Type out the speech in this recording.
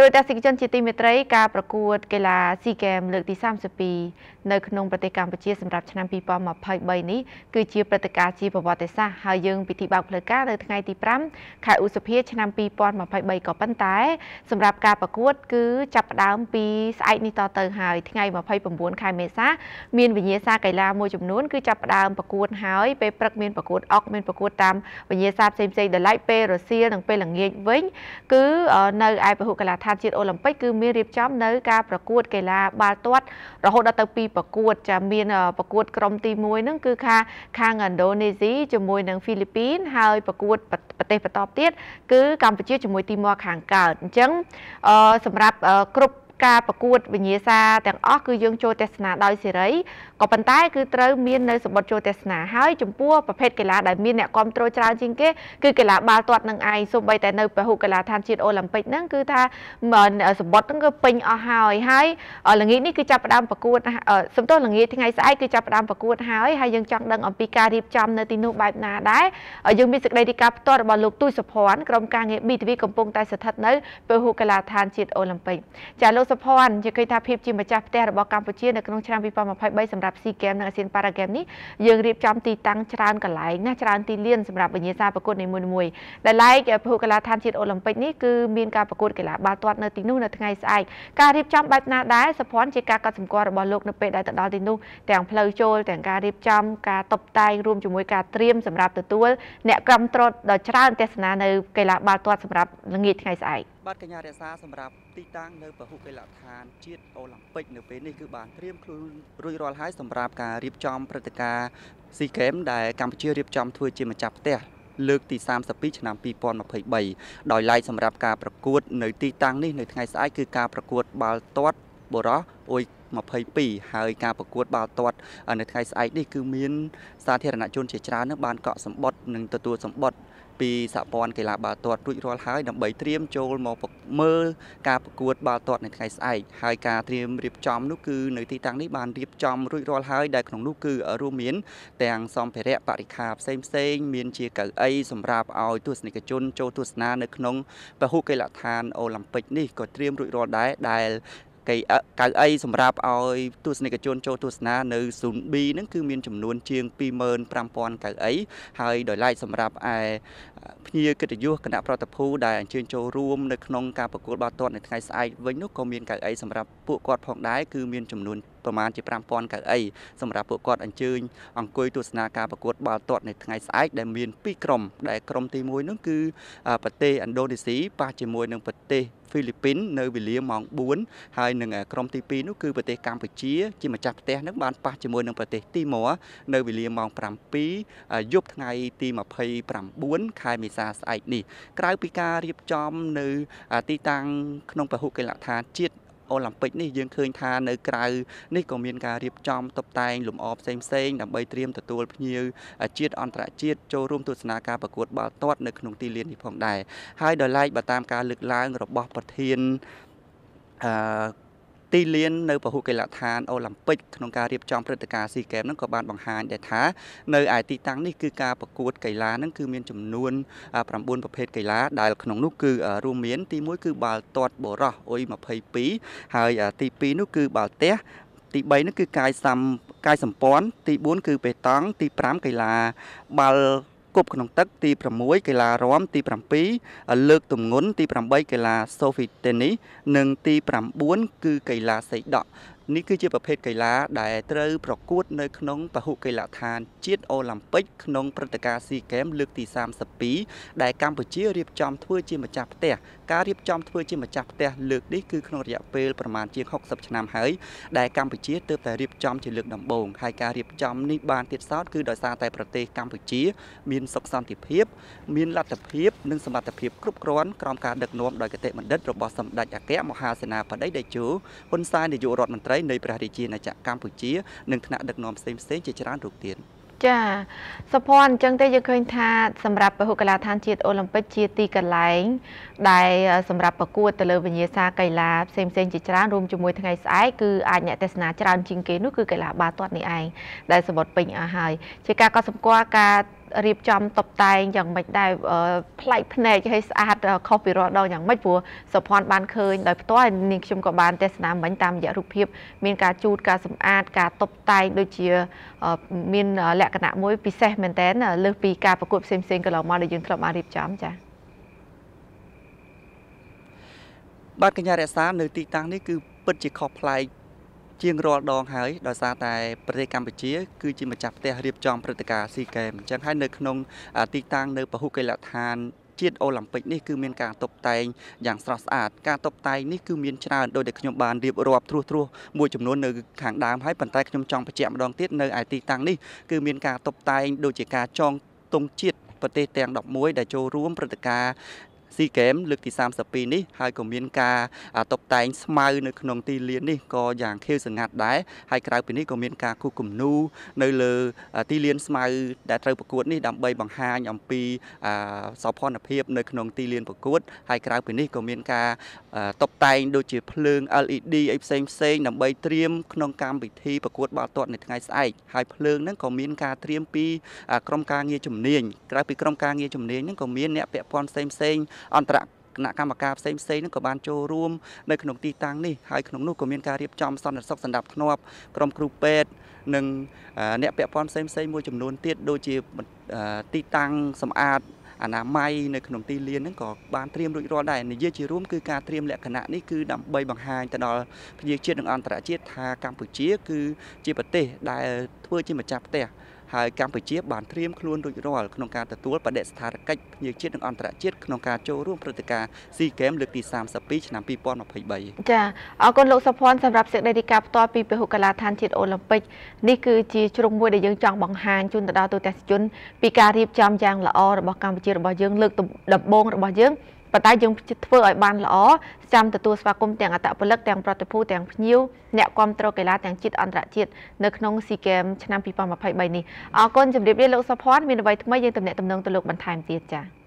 ទូរទស្សនិកជនជាទីមេត្រីការប្រកួតកីឡាស៊ីហ្គេមលើកទី32នៅក្នុងប្រទេសកម្ពុជាសម្រាប់ឆ្នាំ2023នេះគឺជាព្រឹត្តិការណ៍ជាប្រវត្តិសាស្ត្រហើយយើងពិធីបើកផ្លូវការនៅថ្ងៃទី5ខែឧសភាឆ្នាំ2023ក៏ប៉ុន្តែសម្រាប់ការប្រកួត គឺចាប់ផ្ដើមពីស្អែកនេះតទៅហើយថ្ងៃ29ខែមេសា មានវិញ្ញាសាកីឡាមួយចំនួនគឺចាប់ផ្ដើមប្រកួតហើយពេលព្រឹកមានប្រកួតអុកមានប្រកួតតាមវិញ្ញាសាផ្សេងៗដល់ឡែកពេលរសៀលនិងពេលល្ងាចវិញ គឺនៅឯពហុកីឡាដ្ឋានជាតិអូឡ িম্প ិកគឺមានរៀបចំនៅការប្រកួតកីឡាបាល់ទាត់រហូតដល់ទៅពីប្រកួតចាមានប្រកួតក្រុមទី1ហ្នឹងគឺខាខាងឥណ្ឌូនេស៊ីជាមួយនឹងហ្វីលីពីនហើយប្រកួតប្រទេសបន្តទៀតគឺកម្ពុជាជាមួយទីម៉័រខាងកើតអញ្ចឹងសម្រាប់គ្រប់ ការប្រកួតវិញ្ញាសាទាំងអស់គឺយើងចូលទស្សនាដោយសេរីក៏ប៉ុន្តែគឺត្រូវមាននៅសម្បត្តិចូលទស្សនាហើយចំពោះប្រភេទកីឡាដែលមានអ្នកគ្រប់គ្រងច្រើនជាងគេគឺកីឡាបាល់ទាត់នឹងឯងសូម្បីតែនៅពហុកីឡាដ្ឋានជាតិអូឡ িম্প ិកហ្នឹងគឺថាសម្បត្តិហ្នឹងគឺពេញអស់ហើយហើយល្ងាចនេះគឺចាប់ផ្ដើមប្រកួតសំទោសល្ងាចថ្ងៃស្អែកគឺចាប់ផ្ដើមប្រកួតហើយហើយយើងចង់ដឹងអំពីការរៀបចំនៅទីនោះបែបណាដែរយើងមានសេចក្តីរាយការណ៍ផ្ទាល់របស់លោកទូចសុភ័ណ្ឌក្រុមការងារ BTV កំពុងតែស្ថិតនៅពហុកីឡាដ្ឋានជាតិអូឡ িম্প ិកចាលោក សុភ័ណ្ឌជាឃើញថាភាពជាម្ចាស់ផ្ទះរបស់កម្ពុជានៅក្នុងឆ្នាំ2023សម្រាប់ SEA Games និង ASEAN Para Games នេះយើងរៀបចំទីតាំងច្រើនកន្លែងណាច្រើនទីលានសម្រាប់វិញ្ញាសាប្រកួតនីមួយៗដែលឡែកពហុកីឡាដ្ឋានជាតិអូឡ িম্প ិកនេះគឺមានការប្រកួតកីឡាបាល់ទាត់នៅទីនោះនៅថ្ងៃស្អែកការរៀបចំបែបណាដែរសុភ័ណ្ឌជាការកត់សម្គាល់របស់លោកនៅពេលដែលទៅដល់ទីនោះទាំងផ្លូវចូលទាំងការរៀបចំការតុបតែងរួមជាមួយការត្រៀមសម្រាប់ទទួលអ្នកក្រុមត្រុតដ៏ច្រើនទស្សនានៅកីឡាបាល់ទាត់សម្រាប់ល្ងាចថ្ងៃស្អែក បាទកញ្ញារក្សាសម្រាប់ទីតាំងនៅពហុកីឡដ្ឋានជាតិអូឡ িম্প ិកនៅពេលនេះគឺបានត្រៀមខ្លួនរួចរាល់ហើយសម្រាប់ការរៀបចំព្រឹត្តិការណ៍ស៊ីហ្គេមដែលកម្ពុជារៀបចំធ្វើជាម្ចាស់ផ្ទះលើកទី32ឆ្នាំ2023ដោយឡែកសម្រាប់ការប្រកួត នៅទីតាំងនេះនៅថ្ងៃស្អែកគឺការប្រកួតបាល់ទាត់បុរសអ៊ុយ22ហើយការប្រកួតបាល់ទាត់នៅថ្ងៃស្អែកនេះគឺមានសាធារណជនជាច្រើននឹងបានកក់សម្បត្តិនិងទទួលសម្បត្តិ ពីសហព័ន្ធកីឡាបាល់ទាត់រួចរាល់ហើយដើម្បីត្រៀមចូលមកមើលការប្រកួតបាល់ទាត់នៅថ្ងៃស្អែកហើយការត្រៀមរៀបចំនោះគឺនៅទីតាំងនេះបានរៀបចំរួចរាល់ហើយដែលក្នុងនោះគឺរួមមាន ទាំងសម្ភារៈបរិខាផ្សេងផ្សេងមានជាកៅអីសម្រាប់ឲ្យទស្សនិកជនចូលទស្សនានៅក្នុងពហុកីឡដ្ឋានអូឡ িম্প ិកនេះក៏ត្រៀមរួចរាល់ដែរដែល កៅកៅអីសម្រាប់ឲ្យទស្សនិកជនចូលទស្សនានៅ 0B ហ្នឹងគឺមានចំនួនជាង25000កៅអីហើយដោយឡែកសម្រាប់ឯភ្ញៀវកិត្តិយសគណៈប្រតិភូដែលអញ្ជើញចូលរួមនៅក្នុងការប្រកួតបាល់ទាត់នៅថ្ងៃស្អែកវិញនោះក៏មានកៅអីសម្រាប់ពួកគាត់ផងដែរគឺមានចំនួនប្រមាណជា5000កៅអីសម្រាប់ពួកគាត់អញ្ជើញអង្គុយទស្សនាការប្រកួតបាល់ទាត់នៅថ្ងៃស្អែកដែលមាន2ក្រុមដែលក្រុមទី1នោះគឺប្រទេសឥណ្ឌូនេស៊ីប៉ះជាមួយនឹងប្រទេសហ្វីលីពីននៅវេលាម៉ោង4ហើយនឹងក្រុមទី2នោះគឺប្រទេសកម្ពុជាជាម្ចាស់ផ្ទះនឹងបានប៉ះជាមួយនឹងប្រទេសទីម៉័រនៅវេលាម៉ោង7យប់ថ្ងៃទី29ខែមេសាស្អែកនេះក្រៅពីការរៀបចំនៅទីតាំងក្នុងពហុកីឡដ្ឋានជាតិ អូឡ িম্প ិកនេះយើងឃើញថានៅក្រៅនេះក៏មានការរៀបចំតុបតែងលម្អផ្សេងផ្សេងដើម្បីត្រៀមទទួលភ្ញៀវជាតិអន្តរជាតិចូលរួមទស្សនាការប្រកួតបាល់ទាត់នៅក្នុងទីលាននេះផងដែរហើយដោយឡែកបើតាមការលើកឡើងរបស់ប្រធានអឺ ទីលាននៅពហុកីឡដ្ឋានអូឡ িম্প ិកក្នុងការរៀបចំព្រឹត្តិការណ៍ស៊ីហ្គេមហ្នឹងក៏បានបង្ហាញដែរថានៅឯទីតាំងនេះគឺការប្រកួតកីឡាហ្នឹងគឺមានចំនួន9ប្រភេទកីឡាដែលក្នុងនោះគឺរួមមានទី1គឺបាល់ទាត់បរោះអុយ22ហើយទី2នោះគឺបាល់ទះទី3នោះគឺកាយសំកាយសម្ព័ន្ធទី4គឺបេតង់ទី5កីឡាបាល់ គប់ក្នុងទឹកទី6កីឡារាំទី7លើកទម្ងន់ទី8កីឡាសូហ្វីតេនីសនិងទី9គឺកីឡាសីដក់ នេះគឺជាប្រភេទកីឡាដែលត្រូវប្រកួតនៅក្នុងពហុកីឡដ្ឋានជាតិអូឡ িম্প ិកក្នុងព្រឹត្តិការណ៍ស៊ីហ្គេមលើកទី32ដែលកម្ពុជារៀបចំធ្វើជាម្ចាស់ផ្ទះការរៀបចំធ្វើជាម្ចាស់ផ្ទះលើកនេះគឺក្នុងរយៈពេលប្រមាណជាង60ឆ្នាំហើយដែលកម្ពុជាទើបតែរៀបចំជាលើកដំបូងហើយការរៀបចំនេះបានទៀតសោតគឺដោយសារតែប្រទេសកម្ពុជា មានសុខសន្តិភាព មានលទ្ធភាពនិងសមត្ថភាពគ្រប់គ្រាន់ក្រោមការដឹកនាំដោយគតិបណ្ឌិតរបស់សម្ដេចអគ្គមហាសេនាបតីតេជោហ៊ុនសែននាយករដ្ឋមន្ត្រីនៃព្រះរាជាណាចក្រកម្ពុជានិងថ្នាក់ដឹកនាំផ្សេងៗជាច្រើនរូបទៀតចាសុភ័ណ្ឌអញ្ចឹងទេយើងឃើញថាសម្រាប់ពហុកីឡដ្ឋានជាតិអូឡ িম্প ិកជាទីកន្លែង ដែលសម្រាប់ប្រកួតទៅលើវិញ្ញាសាកីឡាផ្សេងផ្សេងជាច្រើនរួមជាមួយថ្ងៃស្អែកគឺអាចអ្នកទស្សនាច្រើនជាងគេនោះគឺកីឡាបាល់ទាត់នេះឯងដែលសបុតពេញអស់ហើយជាការកត់សម្គាល់ការ រៀបចំតុបតែងយ៉ាងម៉េចដែរប្លែកភ្នែកឲ្យស្អាតខុសពីរាល់ដងយ៉ាងម៉េចព្រោះសុភ័ណ្ឌបានឃើញដោយផ្ទាល់នាងខ្ញុំក៏បានទស្សនាមិញតាមរយៈរូបភាពមានការជូតការសម្អាតការតុបតែងដូចជាមានលក្ខណៈមួយពិសេសមែនតើលើសពីការប្រកួតផ្សេងៗកន្លងមកដែលយើងធ្លាប់បានរៀបចំចា៎បាទកញ្ញារក្សានៅទីតាំងនេះគឺពិតជាខុសប្លែក ជាងរាល់ដងហើយដោយសារតែប្រទេសកម្ពុជា គឺជាម្ចាស់ផ្ទះរៀបចំព្រឹត្តិការណ៍ស៊ីហ្គេមអញ្ចឹងហើយនៅក្នុងទីតាំងនៅពហុកីឡដ្ឋានជាតិអូឡ িম্প ិកនេះគឺមានការតុបតែងយ៉ាងស្រស់ស្អាតការតុបតែងនេះគឺមានច្រើនដោយដែលខ្ញុំបានរៀបរាប់ត្រួសត្រាសមួយចំនួននៅខាងដើមហើយប៉ុន្តែខ្ញុំចង់បញ្ជាក់ម្ដងទៀតនៅឯទីតាំងនេះគឺមានការតុបតែងដូចជាការចងទង់ជាតិប្រទេសទាំង11ដែលចូលរួមព្រឹត្តិការណ៍ ស៊ីហ្គេមលើកទី32នេះហើយក៏មានការតបតែងស្មៅនៅក្នុងទីលាននេះក៏យ៉ាងខៀវសង្ងាត់ដែរហើយក្រៅពីនេះក៏មានការគូសគំនូនៅលើទីលានស្មៅដែលត្រូវប្រកួតនេះដើម្បីបង្ហាញអំពីសោភ័ណភាពនៅក្នុងទីលានប្រកួតហើយក្រៅពីនេះក៏មានការតបតែងដូចជាភ្លើង LED អីផ្សេងផ្សេងដើម្បីត្រៀមក្នុងកម្មវិធីប្រកួតបាល់ទាត់នៅថ្ងៃស្អែកហើយភ្លើងហ្នឹងក៏មានការត្រៀមពីក្រុមការងារជំនាញក្រៅពីក្រុមការងារជំនាញហ្នឹងក៏មានអ្នកពាក់ព័ន្ធផ្សេងផ្សេងអន្តរគណៈកម្មការផ្សេងផ្សេងហ្នឹងក៏បានចូលរួមនៅក្នុងទីតាំងនេះហើយក្នុងនោះក៏មានការរៀបចំសន្តិសុខសម្ដាប់ធ្នាប់ក្រុមគ្រូពេទ្យនិងអ្នកពាក់ព័ន្ធផ្សេងផ្សេងមួយចំនួនទៀតដូចជាទីតាំងសម្អាតអនាម័យនៅក្នុងទីលានហ្នឹងក៏បានត្រៀមរួចរាល់ដែរនិយាយជារួមគឺការត្រៀមលក្ខណៈនេះគឺដើម្បីបង្ហាញទៅដល់ប្រជាជាតិនិងអន្តរជាតិថាកម្ពុជា គឺជាប្រទេសដែលធ្វើជាម្ចាស់ផ្ទះ ហើយកម្ពុជាបានត្រៀមខ្លួនរួចរាល់ក្នុងការទទួលបដិស្ថានកិច្ចភ្ញៀវជាតិនិងអន្តរជាតិក្នុងការចូលរួមព្រឹត្តិការណ៍ស៊ីហ្គេមលើកទី32ឆ្នាំ2023ចាអរគុណលោកសុភ័ណ្ឌសម្រាប់សេចក្តីរាយការណ៍ផ្ទាល់ពីពហុកីឡដ្ឋានជាតិអូឡ িম্প ិកនេះគឺជាជ្រុងមួយដែលយើងចង់បង្ហាញជូនទៅដល់ទូទាំងជន ពីការរៀបចំយ៉ាងល្អរបស់កម្ពុជារបស់យើងលើកដំបូងរបស់យើង ប៉ុន្តែយើងធ្វើឲ្យបានល្អចាំទទួលស្វាគមន៍ទាំងអត្តពលិកទាំងប្រតិភូទាំងភ្ញៀវអ្នកគ្រប់គ្រងកីឡាទាំងជាតិអន្តរជាតិនៅក្នុង SEA Games ឆ្នាំ2023នេះអរគុណជម្រាបលាលោកសុភ័ណ្ឌមានអ្វីថ្មីយើងទំនាក់ទំនងទៅលោកបន្ថែមទៀតចា៎